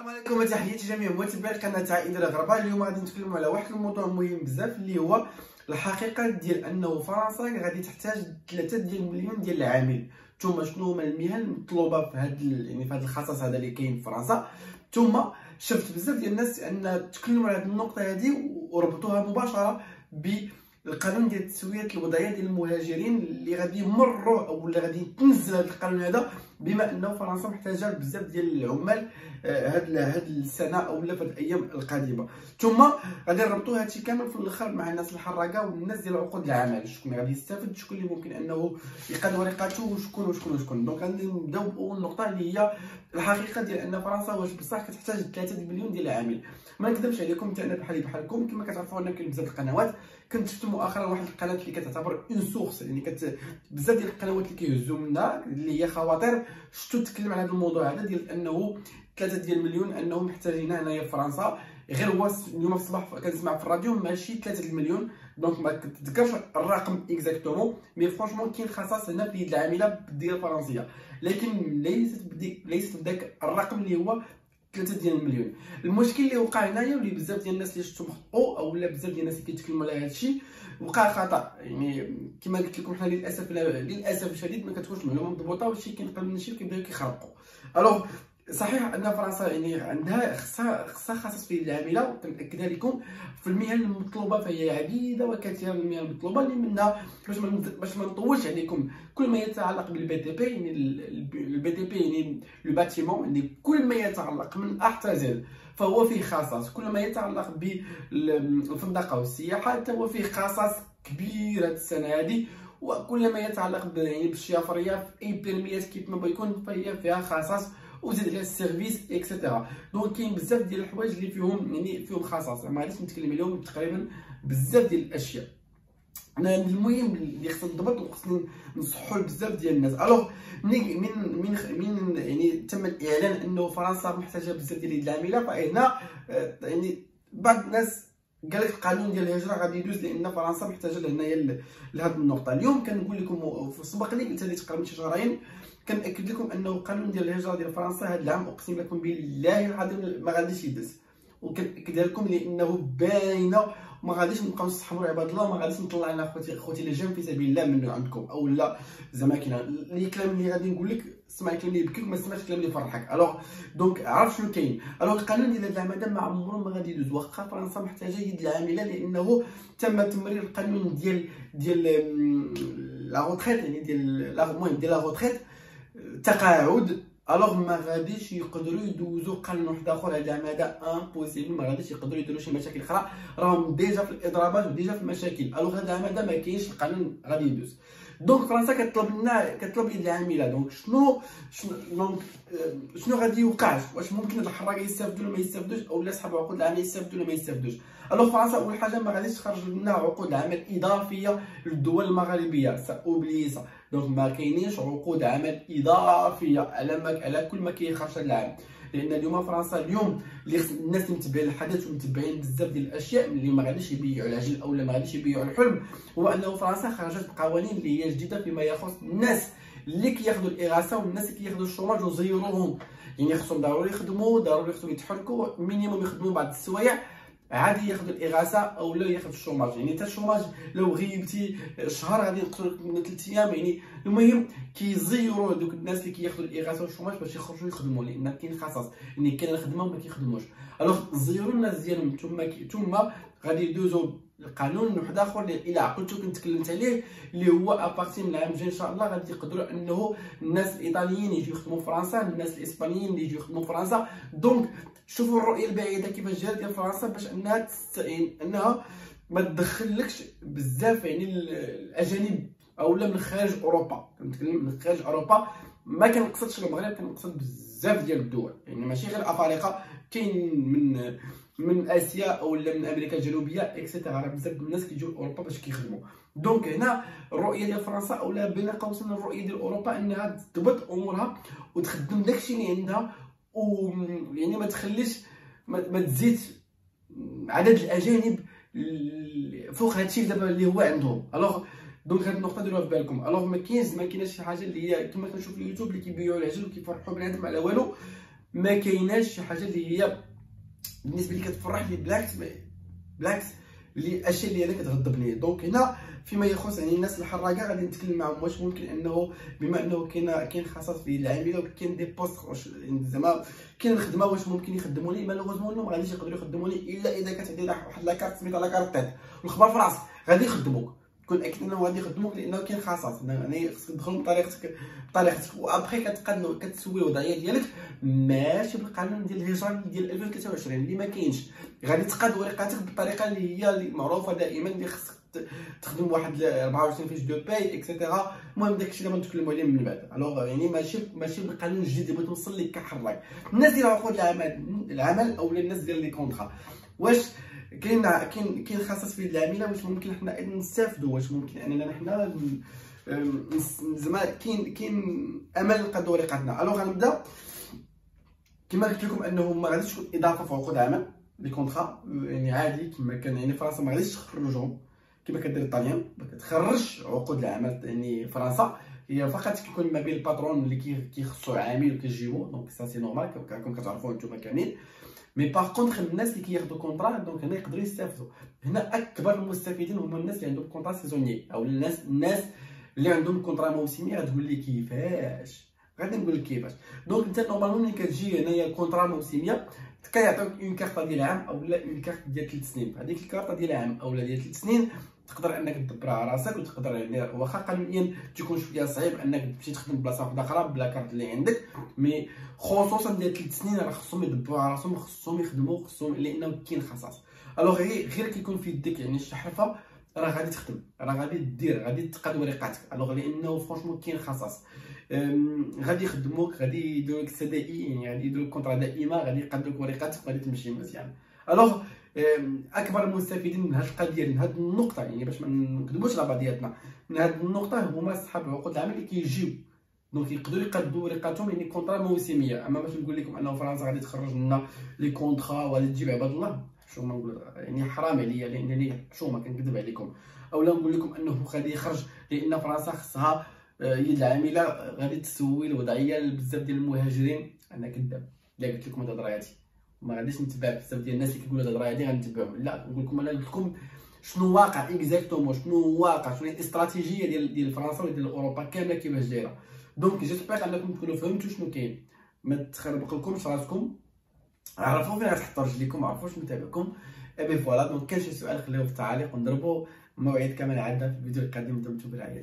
السلام عليكم تحياتي جميع متابعي قناة عائلة الغرباء. اليوم غادي نتكلموا على واحد الموضوع مهم بزاف اللي هو الحقيقة ديال أنه فرنسا غادي تحتاج 3 ديال المليون ديال العامل. ثم شنو هما المهن المطلوبة في هذا يعني في هذا الخصص هذا اللي كاين في فرنسا؟ ثم شفت بزاف ديال الناس أن تكلموا على هذه النقطة هذه وربطوها مباشرة بالقانون ديال التسوية الوضعية ديال المهاجرين اللي غادي يمروا أو اللي غادي تنزل هذا القانون هذا بما انه فرنسا محتاجة بزاف ديال العمال هاد هاد السنة أو لا في الأيام القادمة. ثم غادي نربطوا هادشي كامل في الأخر مع الناس الحراقة والناس ديال عقود العمل. شكون غادي يستافد شكون اللي ممكن أنه يقاد ورقاته وشكون وشكون وشكون. donc غادي نبداو باول نقطه اللي هي الحقيقة ديال أن فرنسا واش بصح كتحتاج 3 مليون ديال العامل. ما نكذبش عليكم حتى أنا بحالي بحالكم كما كتعرفوا أنا كاين بزاف القنوات. كنت شفت مؤخرا واحد القناة اللي كتعتبر une source يعني كت بزاف ديال القنوات اللي كيهزوا منها اللي هي خواطر. شفتو تكلم على هذا الموضوع هذا ديال أنه 3 ديال المليون أنهم محتاجين هنايا في فرنسا. غير هو اليوم في الصباح كنسمع في الراديو ماشي 3 المليون. donc ما كتذكرش الرقم exactement mais franchement كاين خصاص هنا في اليد العاملة بالديره الفرنسية. لكن ليست ليست بداك الرقم اللي هو 3 ديال المليون. المشكل اللي وقع هنايا واللي بزاف ديال الناس اللي شفتهم خطئوا أو لا بزاف ديال الناس اللي كيتكلموا على هذا الشيء وقع خطأ. يعني كما قلت لكم حنا للأسف للأسف الشديد ما كتكونش معلومة مضبوطة وشي كينقل من شي كيبداو كيخرقوا alors صحيح أن فرنسا يعني عندها خصها خصها خصاص في العاملة. وكنأكدها لكم في المهن المطلوبة فهي عديدة وكثيره من المهن المطلوبة. اللي منها باش باش ما نطولش عليكم. كل ما يتعلق بال BTP يعني ال BTP يعني le bâtiment يعني كل ما يتعلق من A حتى Z فهو فيه خصاص كل ما يتعلق بالفندقه والسياحة حتى هو فيه خصاص كبيرة السنة هذه. وكل ما يتعلق يعني في اي بيرميات كيف ما بيكون فهي فيها خصاص وزيد على ال services et cetera donc كاين بزاف ديال الحوايج اللي فيهم يعني فيهم خصاص ما غاديش نتكلم عليهم تقريبا بزاف ديال الأشياء. أنا المهم اللي خصنا نضبط وخصنا نصحوا بزاف ديال الناس. alors من من من يعني تم الإعلان إنه فرنسا محتاجة بزاف ديال العاملة فهنا يعني بعض الناس قال لك القانون ديال الهجرة غادي يدوز لأن فرنسا محتاجة لهنايا لهذه النقطة. اليوم كنقول لكم في السبق اللي قلت لي تقريبا شي شهرين كنأكد لكم أنه القانون ديال الهجرة ديال فرنسا هذا العام أقسم لكم بالله العظيم ما غاديش يدز وكنأكدها لكم لأنه باينه وما غاديش نبقاو نصحبوا عباد الله وما غاديش نطلع أنا خوتي خوتي لجام في سبيل الله منه عندكم. أو لا زعما كاين الكلام اللي غادي نقول لك اسمع الكلام اللي يبكيك ما تسمعش الكلام اللي يفرحك. الوغ donc عرف شنو كاين؟ alors القانون ديال العام هذا ما عمره ما غادي يدوز. واخا فرنسا محتاجة يد العاملة لأنه تم تمرير القانون ديال ديال la retraite يعني ديال المهم ديال la retraite تقاعد alors ما غاديش يقدروا يدوزوا قانون واحد اخر هذا هذا impossible ما غاديش يقدروا يديروا شي مشاكل أخرى راهم déjà في الاضرابات و déjà في المشاكل alors هذا هذا ما كاينش القانون غادي يدوز donc فرنسا كطلب لنا كطلب يد العامله donc شنو donc شنو غادي يوقع واش ممكن هاد الحراقه يستافدوا ولا ما يستافدوش أو لا صحاب عقود العمل يستافدوا ولا ما يستافدوش alors فرنسا اول حاجة ما غاديش تخرج لنا عقود عمل اضافيه للدول المغاربيه ça oublie ça donc ما كاينينش عقود عمل اضافيه على ما على كل ما كيخرج العام لأن اليوم فرنسا اليوم اللي الناس متبعين الحدث ومتبعين بزاف ديال الأشياء اللي ما غاديش يبيعوا العجل أو ما غاديش يبيعوا الحلم هو أنه فرنسا خرجت بقوانين اللي هي جديدة فيما يخص الناس اللي كياخذوا الإغاثة والناس اللي كياخذوا ال chômage وزيروهم. يعني خصهم ضروري يخدموا ضروري خصهم يتحركوا minimum يخدموا بعض السوايع. عادي ياخذ الإغاثة أو لا ياخذ ال chômage. يعني حتى ال chômage لو غيبتي شهر غادي يقتلك من ثلاث أيام يعني المهم كيزيروا دوك الناس اللي كياخذوا الإغاثة وال chômage باش يخرجوا يخدموا لأن كاين خصاص يعني كاين الخدمة وما كيخدموش. alors زيروا الناس ديالهم ثم ثم غادي يدوزوا القانون واحد آخر إلى عقلتو كنت تكلمت عليه اللي هو à partir من العام الجاي ان شاء الله غادي يقدروا إنه الناس الإيطاليين يجيو يخدموا فرنسا الناس الإسبانيين اللي يجيو يخدموا فرنسا. donc شوفوا الرؤية البعيده كيفاش جات ديال فرنسا باش إنها تستعين إنها ما تدخلكش بزاف يعني الأجانب أو لا من خارج أوروبا. كنتكلم من خارج أوروبا. ما كنقصدش المغرب كنقصد بزاف ديال الدول. يعني ماشي غير افارقه كاين من من آسيا أو لا من أمريكا الجنوبية et cetera بزاف الناس كيجيو لأوروبا باش كيخدموا. donc هنا الرؤية ديال فرنسا أو لا بين قوسين الرؤية ديال أوروبا إنها تضبط أمورها وتخدم داكشي اللي عندها و يعني ما تخليش ما تزيد عدد الأجانب فوق هادشي دابا اللي هو عندهم. alors donc هاد النقطه ديروها في بالكم alors ما كاينش ما كايناش شي حاجة اللي هي كما كنشوف في اليوتيوب اللي كيبيعوا العجل وكيفرحوا بنادم على والو ما كايناش شي حاجة اللي هي بالنسبة لي كتفرح لي بالعكس بالعكس اللي الاشياء اللي أنا كتغضبني donc هنا فيما يخص يعني الناس الحراقه غادي نتكلم معهم واش ممكن انه بما انه كاين كاين خصاص في العامله وكاين des postes زعما كاين الخدمه واش ممكن يخدموني malheureusement ما غاديش يقدروا يخدموني الا اذا كانت عندي واحد la carte سميتها la carte والخبر في راسك غادي يخدموك كون أكيد إنه غادي يخدموك لأنه كاين خصاص يعني خصك تدخل بطريقتك بطريقتك وأبخي كتقاد كتسوي الوضعيه ديالك ماشي بالقانون ديال الهجرة ديال 2023 اللي ما كاينش. غادي تقاد ورقاتك بالطريقة اللي هي اللي معروفة دائما اللي خصك تخدم واحد 24 fiches de paie et cetera المهم داكشي اللي غنتكلموا عليه من بعد. alors يعني ماشي ماشي بالقانون الجديد اللي توصل لك كحرك الناس ديال عقود العمل العمل أو الناس ديال les contrats واش كاين كاين كاين خصاص في العامله واش ممكن حنا نستافدوا واش ممكن. اننا حنا زعما كاين كاين أمل نقادو ورقتنا alors غنبدأ. كما قلت لكم أنه ما غاديش تكون إضافة في عقود العمل les contrats يعني عادي كما كان يعني فرنسا ما غاديش تخرجهم. كما كدير الطاليان ما كتخرجش عقود العمل يعني فرنسا. هي فقط كيكون ما بين ال patron اللي كيخصو عامل وكيجيبو. donc ça c'est normal كما كتعرفوا نتوما كاملين. mais par contre الناس اللي كياخذوا contrat donc هنا يقدروا يستافدوا هنا اكبر المستفيدين هما الناس اللي عندهم contrat saisonnier أو الناس الناس اللي عندهم contrat موسمي غتقول لي كيفاش غادي نقول لك كيفاش donc انت normalement ملي كتجي هنايا contrat موسميه كيعطيوك une carte ديال عام أو لا une carte ديال 3 سنين. هذيك الكارطه ديال عام أو لا ديال 3 سنين تقدر انك تدبرها راسك وتقدر يعني واخا قانونيا تكون شوية صعيب انك تمشي تخدم بلاصة واحدة أخرى ب la carte اللي عندك. mais خصوصا ديال 3 سنين راه خصهم يدبروها راسهم خصهم يخدموا خصهم لأنه كاين خصاص. alors غير كيكون في يدك يعني شي حرفه راه غادي تخدم راه غادي دير غادي تقاد ورقاتك alors لأنه franchement كاين خصاص. غادي يخدموك غادي يديروا لك إي يعني غادي يديروا لك دائمه غادي يقادوا لك ورقاتك غادي تمشي مزيان. alors أكبر المستفيدين من هذه القضية من هذه النقطة يعني باش ما نكذبوش على بعضياتنا من هذه النقطة هما أصحاب عقود العمل اللي كيجيو. donc يقدروا يقادوا ورقاتهم يعني contrat موسمية. أما باش نقول لكم أنه فرنسا غادي تخرج لنا les contrats وغادي تجيب عباد الله شو ما نقول يعني حرام عليا لانني شو ما كنكذب عليكم. اولا نقول لكم أنه غادي يخرج لأن فرنسا خصها يد العاملة غادي تسوي الوضعية لبزاف ديال المهاجرين. أنا كذاب. الا قلت لكم هاد الهضرة هادي. ما غاديش نتبع بزاف ديال الناس اللي كيقولوا هاد الهضرة هادي غنتبعهم. لا نقول لكم أنا قلت لكم شنو واقع exactement شنو واقع شنو الاستراتيجية ديال ديال فرنسا وديال أوروبا كاملة كيفاش دايرة. donc j'espère أنكم تكونوا فهمتوا شنو كاين. ما تخربق لكمش راسكم. عرفوا فين غتحطوا رجليكم عرفوا شنو تابعكم et voilà donc كان شي سؤال خليوه في التعاليق ونضربوا موعد كمان عندنا في الفيديو القادم دمتم برعايه